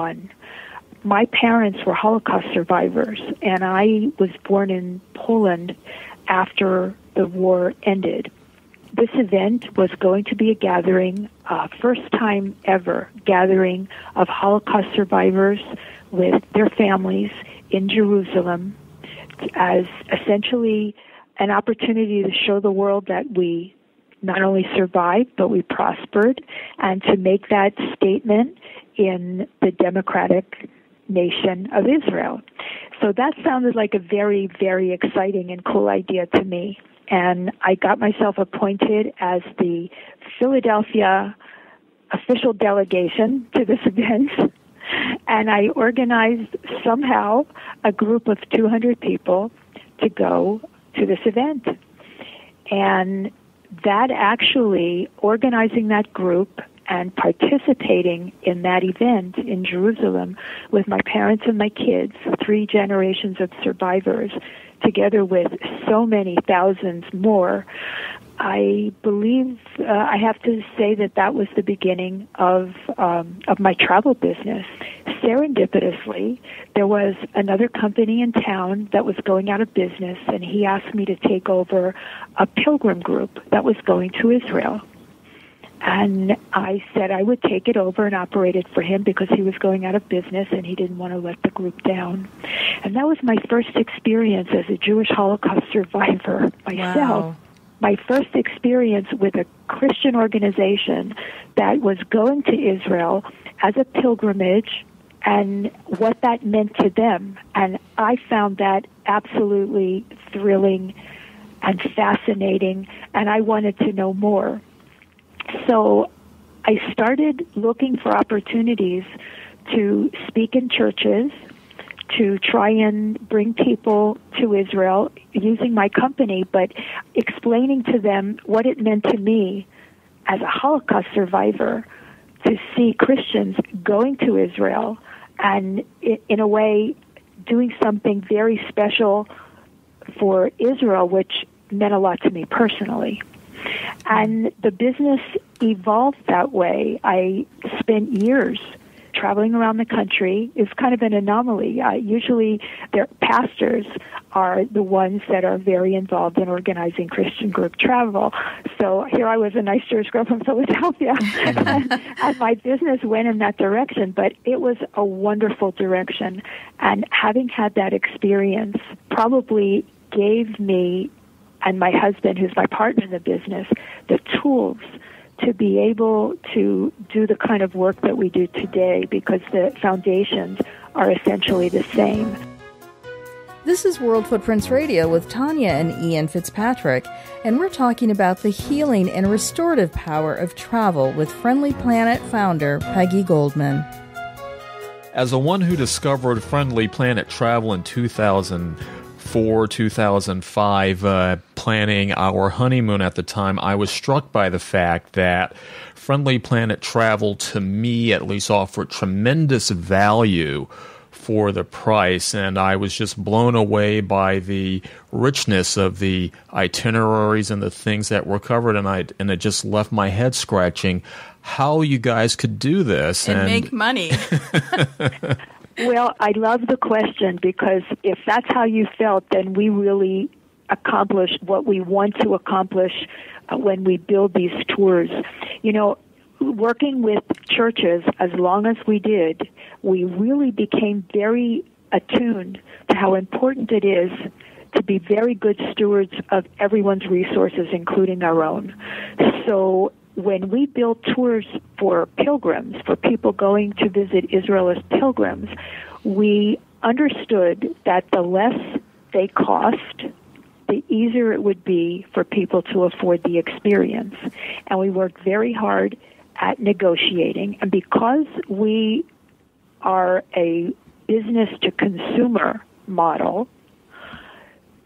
one. My parents were Holocaust survivors, and I was born in Poland after the war ended. This event was going to be a gathering, uh, first time ever gathering of Holocaust survivors with their families in Jerusalem as essentially an opportunity to show the world that we not only survived, but we prospered, and to make that statement in the democratic nation of Israel. So that sounded like a very, very exciting and cool idea to me. And I got myself appointed as the Philadelphia official delegation to this event. And I organized somehow a group of 200 people to go to this event. And that actually, organizing that group and participating in that event in Jerusalem with my parents and my kids, three generations of survivors, together with so many thousands more, I believe uh, I have to say that that was the beginning of um, of my travel business. Serendipitously, there was another company in town that was going out of business, and he asked me to take over a pilgrim group that was going to Israel. And I said I would take it over and operate it for him because he was going out of business and he didn't want to let the group down. And that was my first experience as a Jewish Holocaust survivor myself. Wow my first experience with a Christian organization that was going to Israel as a pilgrimage and what that meant to them. And I found that absolutely thrilling and fascinating, and I wanted to know more. So I started looking for opportunities to speak in churches to try and bring people to Israel using my company, but explaining to them what it meant to me as a Holocaust survivor to see Christians going to Israel and, in a way, doing something very special for Israel, which meant a lot to me personally. And the business evolved that way. I spent years traveling around the country It's kind of an anomaly. Uh, usually, their pastors are the ones that are very involved in organizing Christian group travel. So here I was, a nice Jewish girl from Philadelphia, and, and my business went in that direction. But it was a wonderful direction, and having had that experience probably gave me and my husband, who's my partner in the business, the tools to be able to do the kind of work that we do today because the foundations are essentially the same. This is World Footprints Radio with Tonya and Ian Fitzpatrick, and we're talking about the healing and restorative power of travel with Friendly Planet founder Peggy Goldman. As the one who discovered Friendly Planet Travel in 2000, for 2005, uh, planning our honeymoon at the time, I was struck by the fact that Friendly Planet Travel, to me at least, offered tremendous value for the price, and I was just blown away by the richness of the itineraries and the things that were covered, and I and it just left my head scratching how you guys could do this and, and make money. Well, I love the question because if that's how you felt, then we really accomplished what we want to accomplish uh, when we build these tours. You know, working with churches as long as we did, we really became very attuned to how important it is to be very good stewards of everyone's resources, including our own. So when we built tours for pilgrims, for people going to visit Israel as pilgrims, we understood that the less they cost, the easier it would be for people to afford the experience. And we worked very hard at negotiating. And because we are a business to consumer model,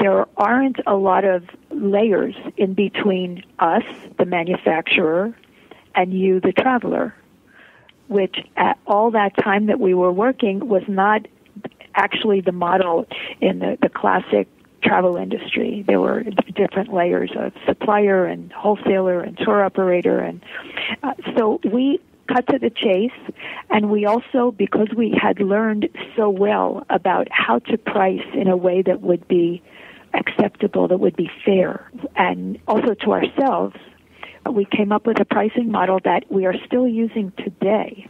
there aren't a lot of layers in between us, the manufacturer, and you, the traveler, which at all that time that we were working was not actually the model in the, the classic travel industry. There were different layers of supplier and wholesaler and tour operator, and uh, so we cut to the chase. And we also, because we had learned so well about how to price in a way that would be acceptable, that would be fair, and also to ourselves, we came up with a pricing model that we are still using today.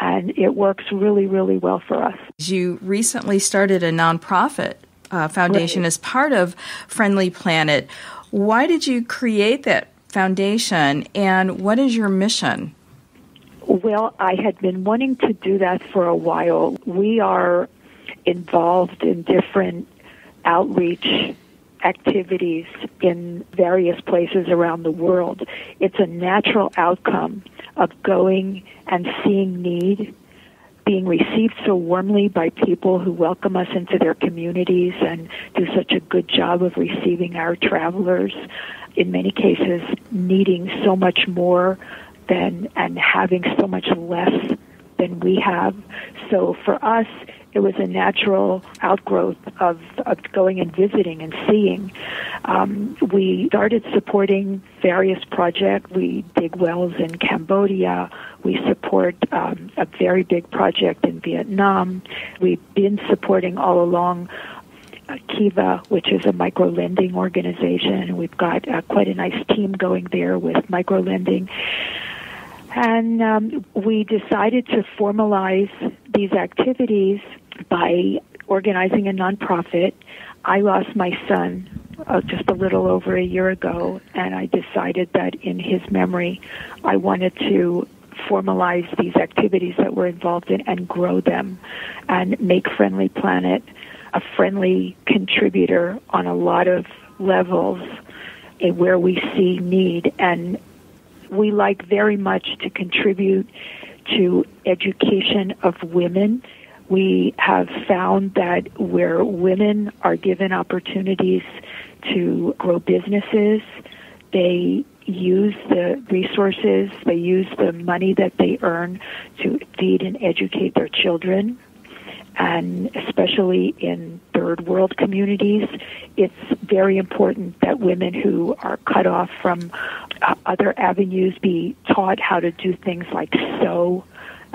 And it works really, really well for us. You recently started a nonprofit uh, foundation right. as part of Friendly Planet. Why did you create that foundation and what is your mission? Well, I had been wanting to do that for a while. We are involved in different outreach activities in various places around the world. It's a natural outcome of going and seeing need, being received so warmly by people who welcome us into their communities and do such a good job of receiving our travelers, in many cases, needing so much more than and having so much less than we have. So for us, it was a natural outgrowth of, of going and visiting and seeing. Um, we started supporting various projects. We dig wells in Cambodia. We support um, a very big project in Vietnam. We've been supporting all along Kiva, which is a micro lending organization. We've got uh, quite a nice team going there with micro lending. And um, we decided to formalize these activities by organizing a nonprofit. I lost my son uh, just a little over a year ago, and I decided that in his memory, I wanted to formalize these activities that we're involved in and grow them and make Friendly Planet a friendly contributor on a lot of levels where we see need. And we like very much to contribute to education of women we have found that where women are given opportunities to grow businesses, they use the resources, they use the money that they earn to feed and educate their children. And especially in third world communities, it's very important that women who are cut off from uh, other avenues be taught how to do things like sew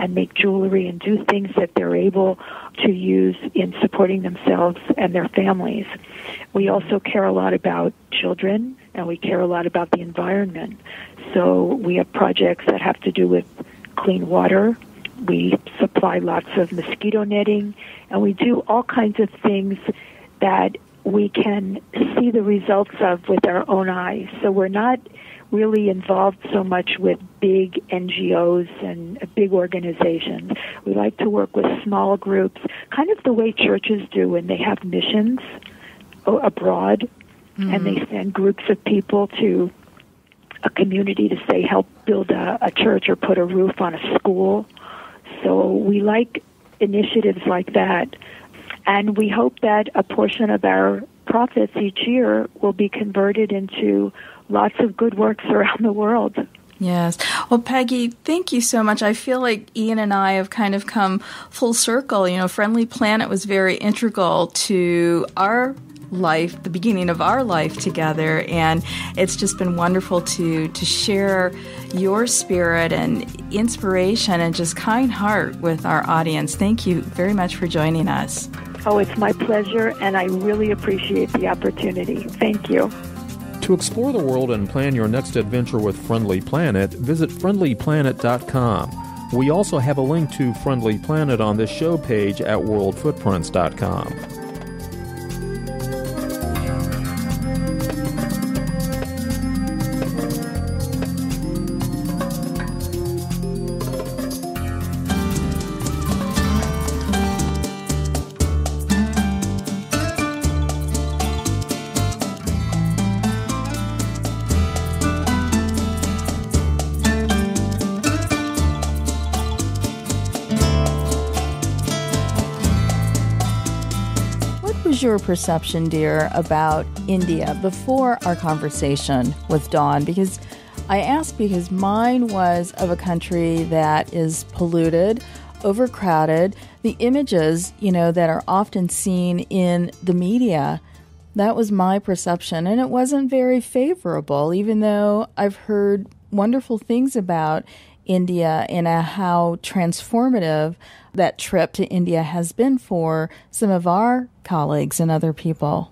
and make jewelry and do things that they're able to use in supporting themselves and their families. We also care a lot about children and we care a lot about the environment. So we have projects that have to do with clean water. We supply lots of mosquito netting and we do all kinds of things that we can see the results of with our own eyes. So we're not really involved so much with big NGOs and big organizations. We like to work with small groups, kind of the way churches do when they have missions abroad mm-hmm. and they mm-hmm. send groups of people to a community to say help build a, a church or put a roof on a school. So we like initiatives like that. And we hope that a portion of our profits each year will be converted into lots of good works around the world. Yes. Well, Peggy, thank you so much. I feel like Ian and I have kind of come full circle. You know, Friendly Planet was very integral to our life, the beginning of our life together, and it's just been wonderful to to share your spirit and inspiration and just kind heart with our audience. Thank you very much for joining us. Oh, it's my pleasure, and I really appreciate the opportunity. Thank you. To explore the world and plan your next adventure with Friendly Planet, visit friendlyplanet.com. We also have a link to Friendly Planet on this show page at worldfootprints.com. your perception, dear, about India before our conversation with Dawn? Because I asked because mine was of a country that is polluted, overcrowded. The images, you know, that are often seen in the media, that was my perception, and it wasn't very favorable, even though I've heard wonderful things about India and uh, how transformative that trip to India has been for some of our colleagues and other people.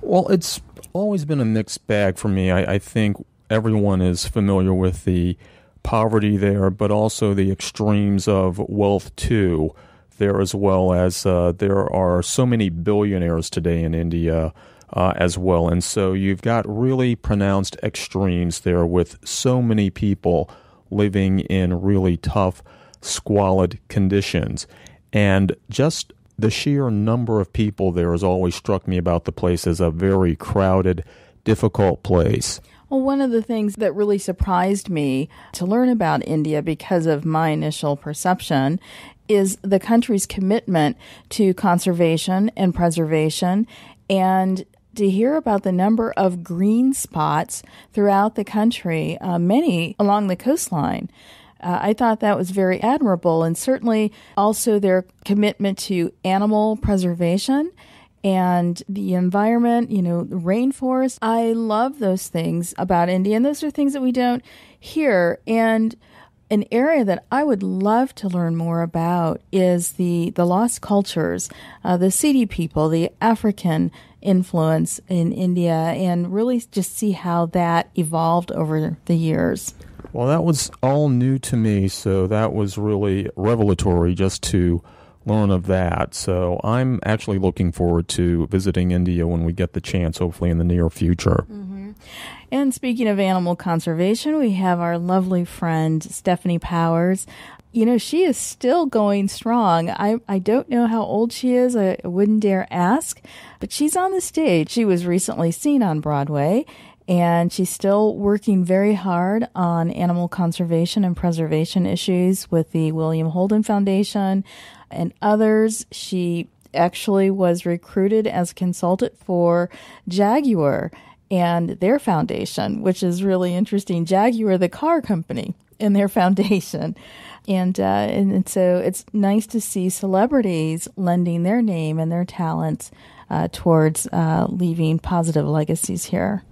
Well, it's always been a mixed bag for me. I, I think everyone is familiar with the poverty there, but also the extremes of wealth too there as well as uh, there are so many billionaires today in India uh, as well. And so you've got really pronounced extremes there with so many people living in really tough, squalid conditions. And just the sheer number of people there has always struck me about the place as a very crowded, difficult place. Well, one of the things that really surprised me to learn about India because of my initial perception is the country's commitment to conservation and preservation and to hear about the number of green spots throughout the country, uh, many along the coastline. Uh, I thought that was very admirable, and certainly also their commitment to animal preservation and the environment, you know, the rainforest. I love those things about India, and those are things that we don't hear. And an area that I would love to learn more about is the, the lost cultures, uh, the Sidi people, the African influence in India, and really just see how that evolved over the years. Well, that was all new to me, so that was really revelatory just to learn of that. So I'm actually looking forward to visiting India when we get the chance, hopefully in the near future. Mm-hmm. And speaking of animal conservation, we have our lovely friend Stefanie Powers. You know, she is still going strong. I, I don't know how old she is. I wouldn't dare ask, but she's on the stage. She was recently seen on Broadway and she's still working very hard on animal conservation and preservation issues with the William Holden Foundation and others. She actually was recruited as consultant for Jaguar and their foundation, which is really interesting. Jaguar, the car company, and their foundation. And, uh, and, and so it's nice to see celebrities lending their name and their talents uh, towards uh, leaving positive legacies here.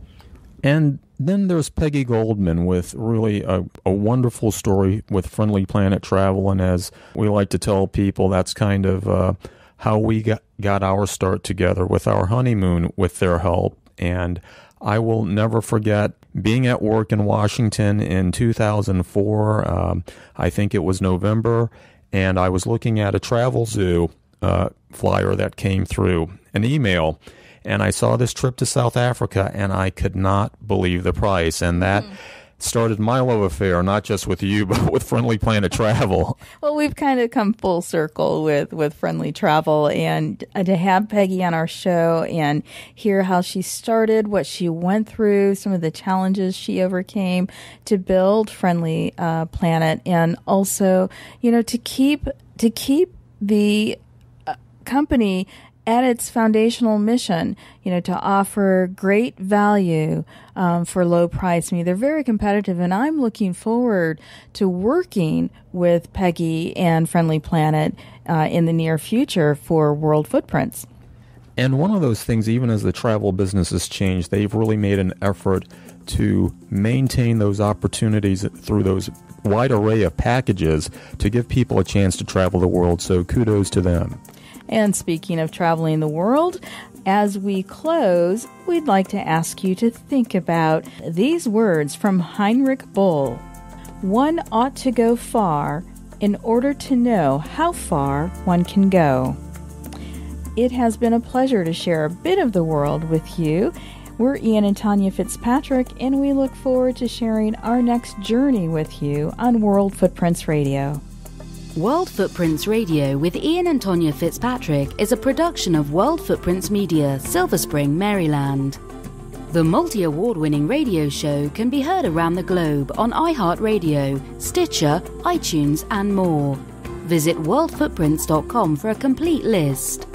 And then there's Peggy Goldman with really a, a, wonderful story with Friendly Planet Travel. And as we like to tell people, that's kind of uh, how we got, got our start together with our honeymoon with their help. And I will never forget being at work in Washington in 2004. Um, I think it was November, and I was looking at a Travelzoo uh, flyer that came through, an email, and I saw this trip to South Africa, and I could not believe the price. And that. Mm started my love affair, not just with you, but with Friendly Planet Travel. well, we've kind of come full circle with, with Friendly Travel, and uh, to have Peggy on our show and hear how she started, what she went through, some of the challenges she overcame to build Friendly uh, Planet, and also, you know, to keep to keep the uh, company at its foundational mission, you know, to offer great value um, for low price. I mean, they're very competitive, and I'm looking forward to working with Peggy and Friendly Planet uh, in the near future for World Footprints. And one of those things, even as the travel business has changed, they've really made an effort to maintain those opportunities through those wide array of packages to give people a chance to travel the world. So kudos to them. And speaking of traveling the world, as we close, we'd like to ask you to think about these words from Heinrich Böll One ought to go far in order to know how far one can go. It has been a pleasure to share a bit of the world with you. We're Ian and Tonya Fitzpatrick, and we look forward to sharing our next journey with you on World Footprints Radio. World Footprints Radio with Ian and Tonya Fitzpatrick is a production of World Footprints Media, Silver Spring, Maryland. The multi award winning radio show can be heard around the globe on iHeartRadio, Stitcher, iTunes, and more. Visit worldfootprints.com for a complete list.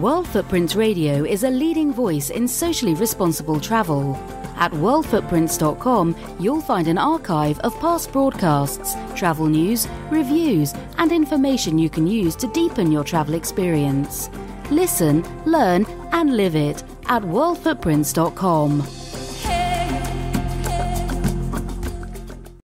World Footprints Radio is a leading voice in socially responsible travel. At worldfootprints.com, you'll find an archive of past broadcasts, travel news, reviews, and information you can use to deepen your travel experience. Listen, learn, and live it at worldfootprints.com.